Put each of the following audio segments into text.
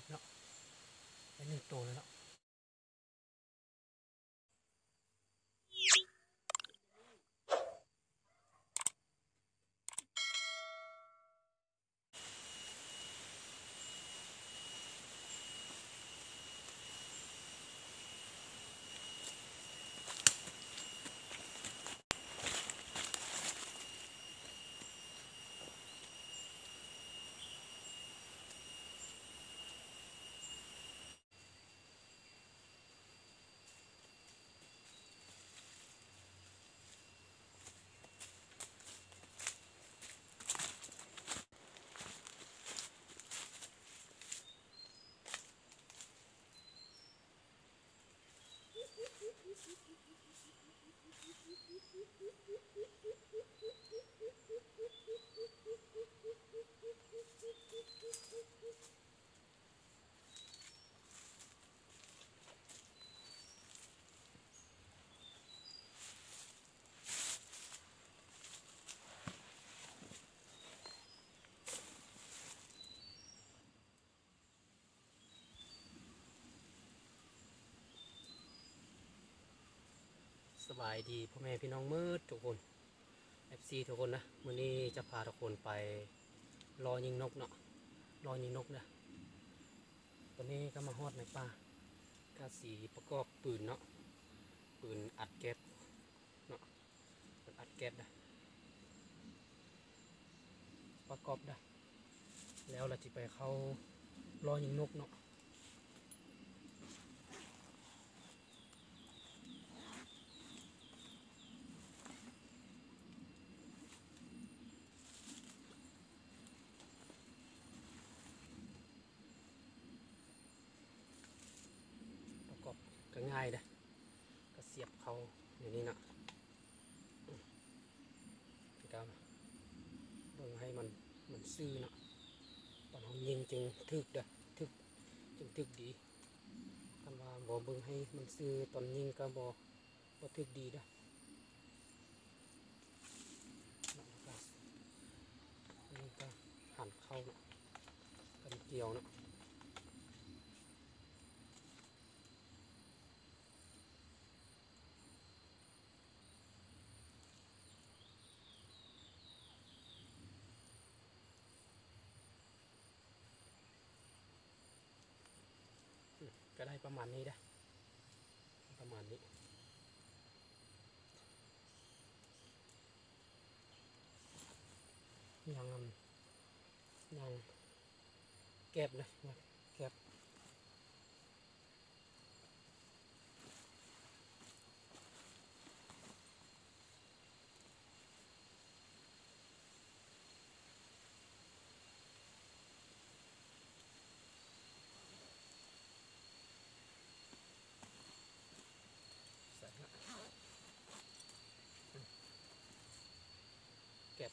กเนาะได้หนึ่งตัวเลยเนาะ สบายดีพ่อแม่พี่น้องมืดทุกคน FC ทุกคนนะมื้อนี้จะพาทุกคนไปรอยิงนกเนาะรอยิงนกนะตอนนี้ก็มาฮอดในป่าก็สีประกอบปืนเนาะปืนอัดแก๊สเนาะปืนอัดแก๊สนะประกอบได้แล้วเราจะไปเข้ารอยิงนกเนาะกอบก็ง่ายนะก็เสียบเขาอย่างนี้นะอืมแล้วก็เบิ่งให้มันมัน ซื่อนะตอนนี้ยิงจึงทึกเด้อทึกจึงทึกดีคันว่าบ่เบิ่งให้มันซื่อตอนยิงก็บ่บ่ทึกดีเด้อแล้วก็อันนี้ก็หันเข้านะกันเกี่ยวนะ ก็ได้ประมาณนี้ได้ ประมาณนี้ ยังยังเก็บเลยยังเก็บใส่ละอืมเก็บ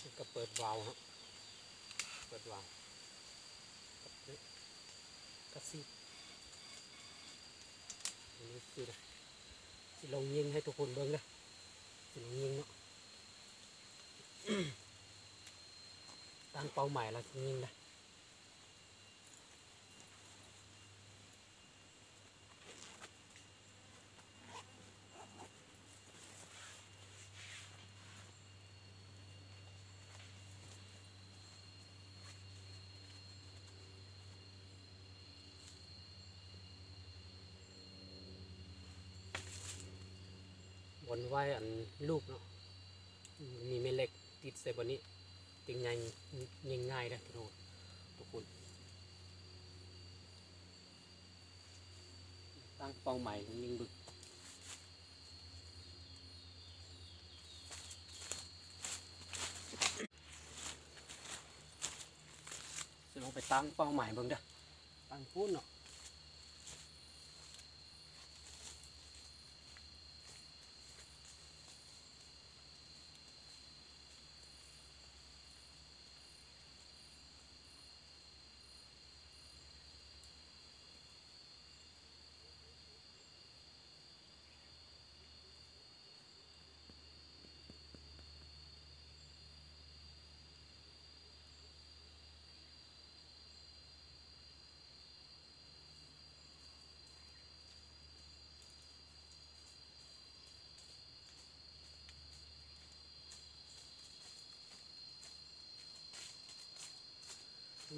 แล้วก็เปิดวาล์วครับเปิดวาล์วกับนี่กระซิบอันนี้คือนะสิลองยิงให้ทุกคนเบิ้งนะสิลงยิงเนาะตั้งเป้าหมายแล้วยิงนะ นไว้อันลูกเนาะอืมมีแม่เล็กติดใส่บนนี้จึงยิงยิงง่ายนะทุกคนทุกคนตั้งเป้าหมายยิงบึกจะลงไปตั้งเป้าหมายเบิ่งเด้อตั้งพูนเนาะ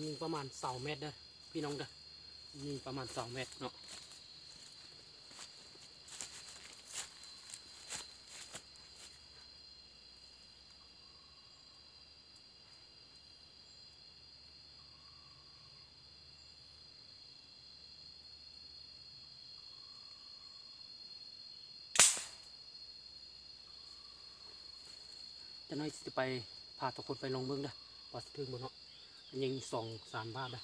ยิงประมาณเสาเมตรเด้อพี่น้องเด้อยิงประมาณเสาเมตรเนาะจะน้อยสิไปพาทุกคนไปลงเบื้องเด้อว่าสะทึงบนเนาะ ยิงสองสามบาทเด้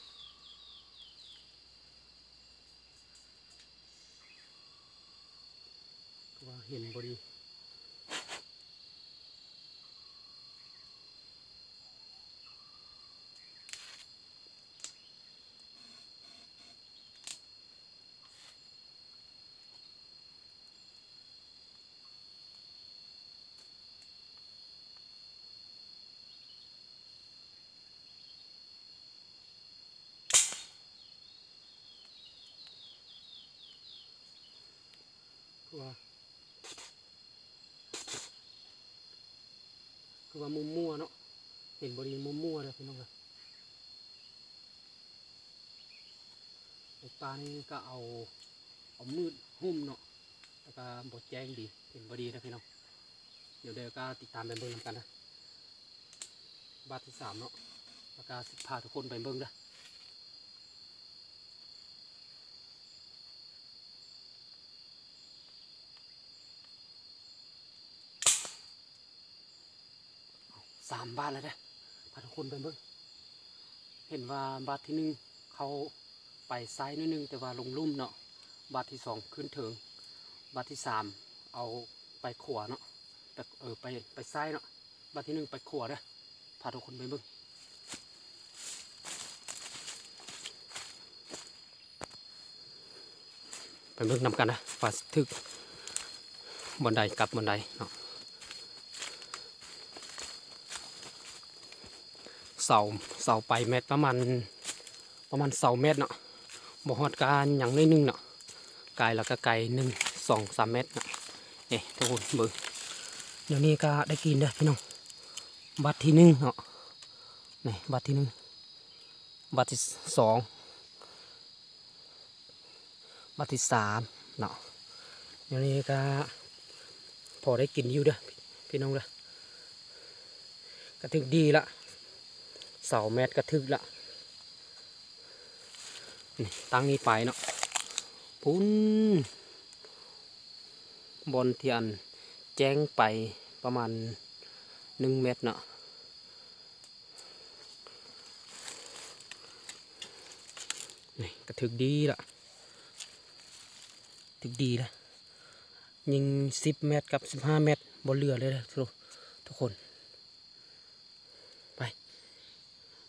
ว่าเห็นบดี ว่ามุมมั่วเนาะเห็นบริมุมมั่วเลยพี่น้องเลยไอ้ปลานี่ก็เอาเอามืดหุ้มเนาะแล้วก็บดแจ้งดีเห็นบดีนะพี่น้องเดี๋ยวเดี๋ยวก็ติดตามไปเบิ่งนกันนะบาทที่สามเนาะแล้วก็พาทุกคนไปเบิ่งด้อ สามบาทแล้วเด้พาทุกคนไปเบิ่งเห็นว่าบาทที่หนึ่งเขาไปซ้ายนิดนึงแต่ว่าลงลุ่มเนาะบาทที่สองขึ้นถิงบาทที่สามเอาไปขวาเนาะแต่เออไปไปซ้ายเนาะบาทที่หนึ่งไปขวาเด้พาทุกคนไปเบิ่งไปเบิ่งนำกันนะว่าทึกบันไดกลับบันไดเนาะ เสาเสาไปเมตรประมาณประมาณเสาเมตรเนาะบ่ฮอดการอย่างน้อยหนึงเนาะไกลแล้วก็ไกลหนึ่งสองสามเมตรเนาะนี่ทุกคนเบิ่งเดี๋ยวนี้ก็ได้กินเด้พี่น้องบัตรที่หนึ่งเนาะนี่บัตรที่หนึ่งบัตรที่สองบัตรที่สามเนาะเดี๋ยวนี้ก็พอได้กินอยู่เด้อพี่น้องเด้อก็ถึงดีละ เสาแมตรกระทึกละนี่ตั้งนี้ไปเนาะปุ้นบนเทียนแจ้งไปประมาณหนึ่งเมตรเนาะนี่กระทึกดีละถึกดีละยิงสิบเมตรกับสิบห้าเมตรบนเรือเลยนะทุกคน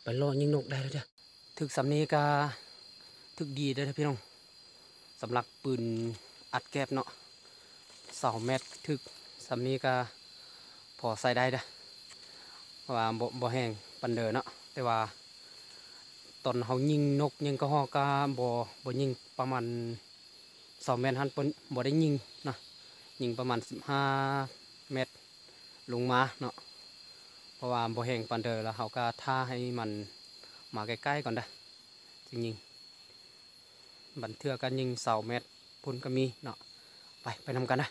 ไปรอยิงนกได้แล้วจ้ะถึกสำนีก็ถึกดีได้พี่น้องสำหรับปืนอัดแก๊บเนาะสองเมตรถึกสำนีก็พอใส่ได้ด้อเพราะว่าบ่บ่แห้งปันเดอเนาะแต่ว่าตอนเขายิงนกยิงกระหอกก็บ่บ่ยิงประมาณสองเมตรหันปนบ่ได้ยิงเนาะยิงประมาณสิบห้าเมตรลงมาเนาะ ราะว่าบ่แห้งปันเดอแล้วเขาก็ท่าให้มันมาใกล้ๆก่อนได้จริงๆบันเทือกันยิงเสาเม็ดพุ่นก็มีเนาะไปไปทำกันนะ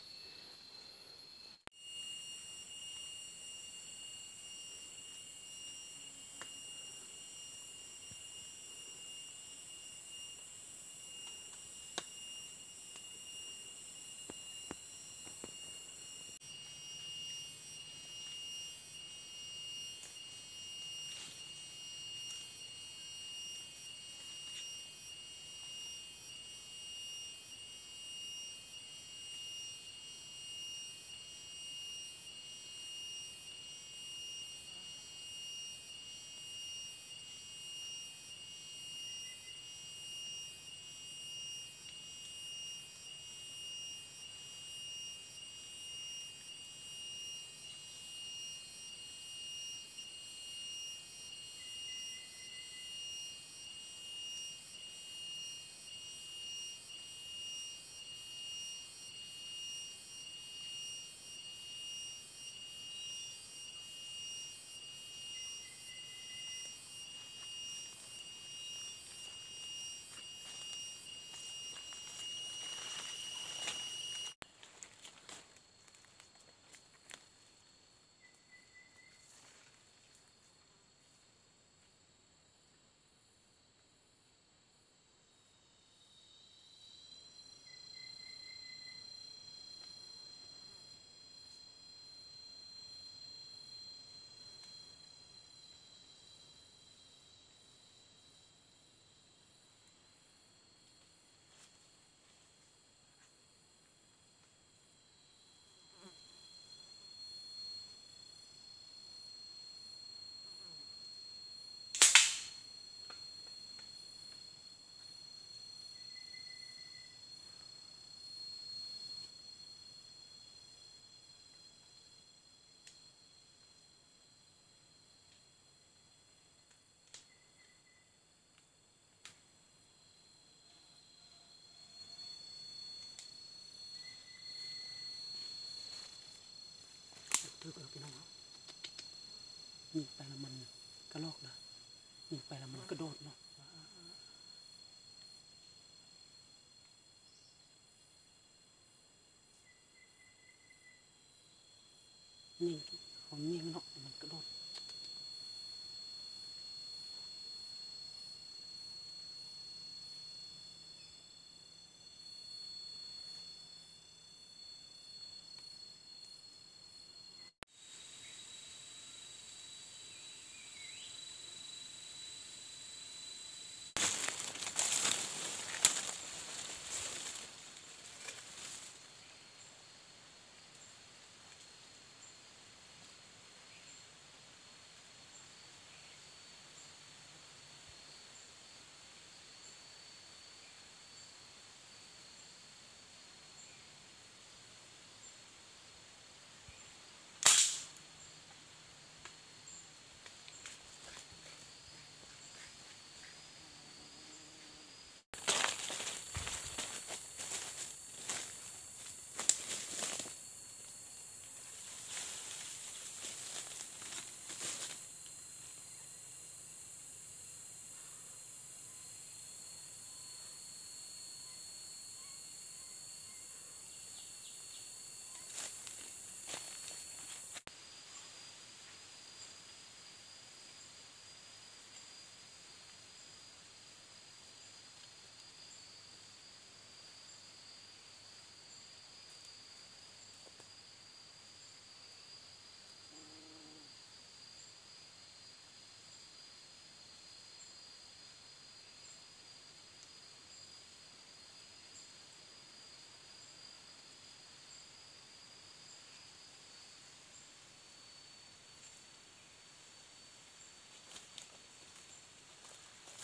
ยิง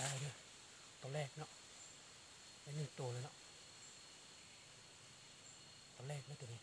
ได้เด้อตัวแรกเนาะได้หนึ่งตัวเลยเนาะตัวแรกไม่ตัวนี้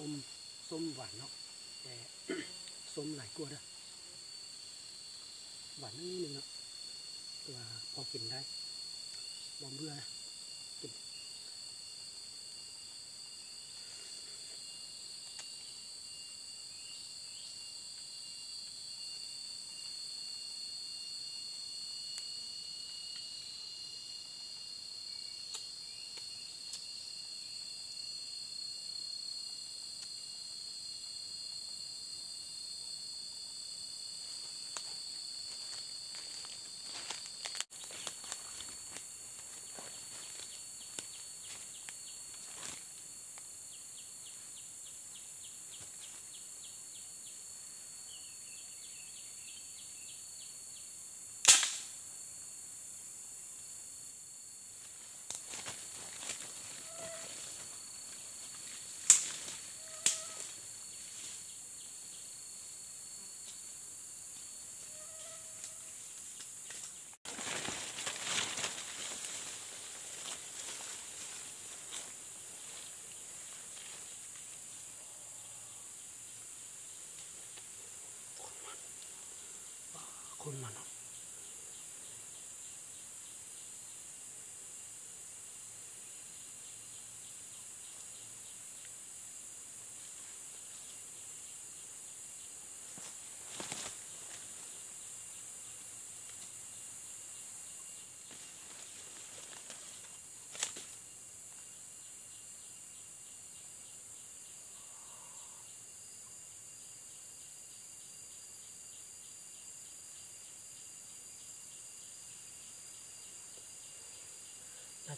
ติส้มส้มหวานเนาะแต่ส้มหลายกว่าเด้อหวานนิดนึงเนาะตัวาพอกินได้บอมเบื่อ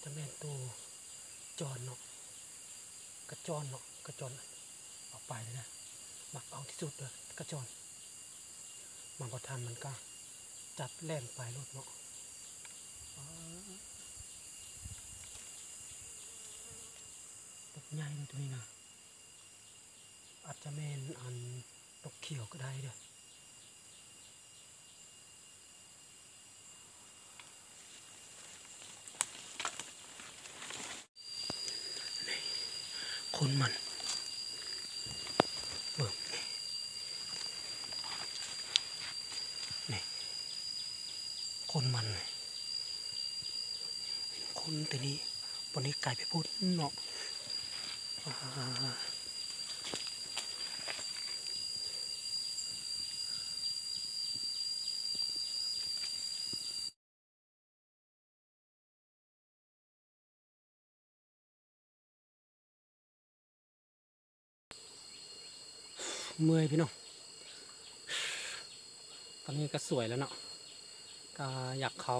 จะแม่นตัวจอนเนาะกระจอนเนาะกระจอนเอาไปเลยนะหมักเอาที่สุดเลยกระจอนมันพอทันมันก็จับแล่นไปรถเนาะตกใหญ่เลยตัวนี้นะอาจจะแม่นอันตกเขียวก็ได้เด้อ คนมันเบิ่งนี่นี่คนมันนี่คนแต่นี้วันนี้กลายไปพูดเนาะอ่าเมื่อยพี่น้องต อนนี้ก็สวยแล้วเนาะก็อยากเขา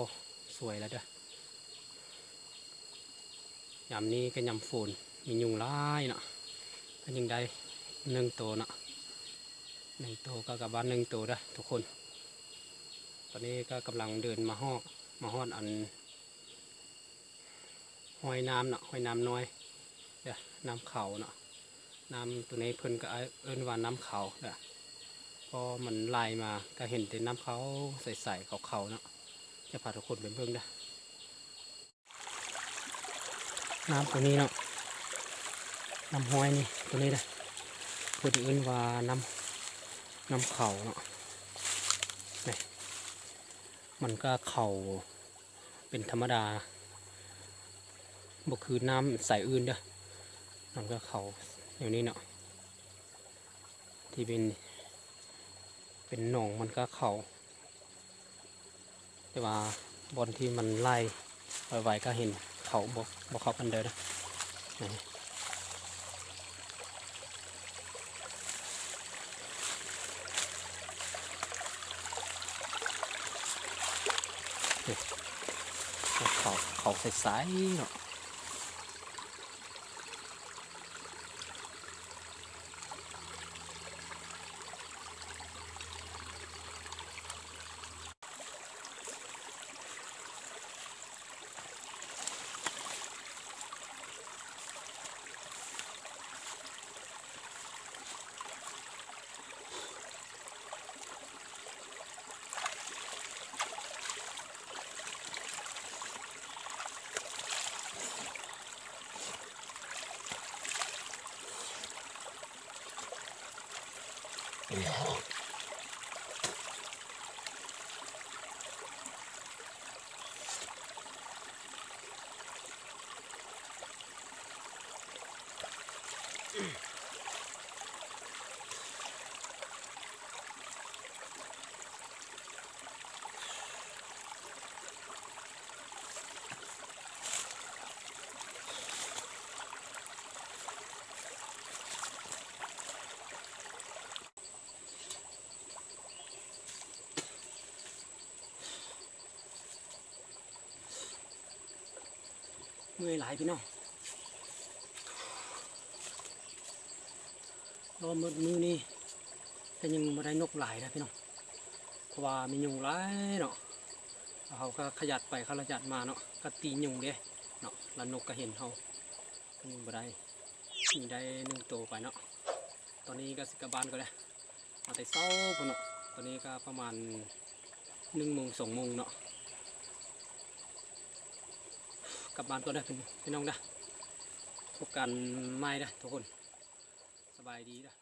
สวยแล้วเด้อยามนี้ก็ยำฝนมียุงร้ายเนาะก็ยังได้หนึ่งตัวเนาะหนึ่งตัวก็กลับบ้านหนึ่งตัวด้ทุกคน ตอนนี้ก็กำลังเดินมาฮอกมาฮอดอันห้อยน้ำเนาะห้อยน้ำน้อยเด้อน้ำเขาเนาะน้ำตัวนี้เพิ่นก็เอิ้นว่าน้ำเขาเด้อ พอมันไล่มาก็เห็นแต่น้ำเขาใสๆเขาๆเนาะจะพาทุกคนไปเบิ่งเด้น้ำตัวนี้เนาะน้ำห้อยนี่ตัวนี้เด้อเพิ่นเอิ้นว่าน้ำน้ำเขาเนาะนี่มันก็เขาเป็นธรรมดาบ่คือน้ำใสอื่นเด้อมันก็เขาอย่างนี้เนาะที่เป็น เป็นหนองมันก็เขาแต่ว่าบอนที่มันไล่ไวๆก็เห็นเขาบกบกเขากันเดินนะนี่นี่เขาเขาใสๆเนาะ Yeah. มื่อยหลายพี่น้องรอมือมือนี่แต่ยังไม่ได้นกหลายนะพี่น้องเพราะว่ามียุงหลายเนาะเขาก็ขยัดไปเขาขยัดมาเนาะก็ตียุงเด้เนาะแล้วนกก็เห็นเขายังไม่ได้มีได้หนึ่งตัวไปเนาะตอนนี้ก็สิกบานก็ได้มาแต่เช้าพุ่นเนาะตอนนี้ก็ประมาณหนึ่งโมงสองโมงเนาะ กลับบ้านก่อนนะพี่น้องนะพบกันไม่นะทุกคน สบายดีนะ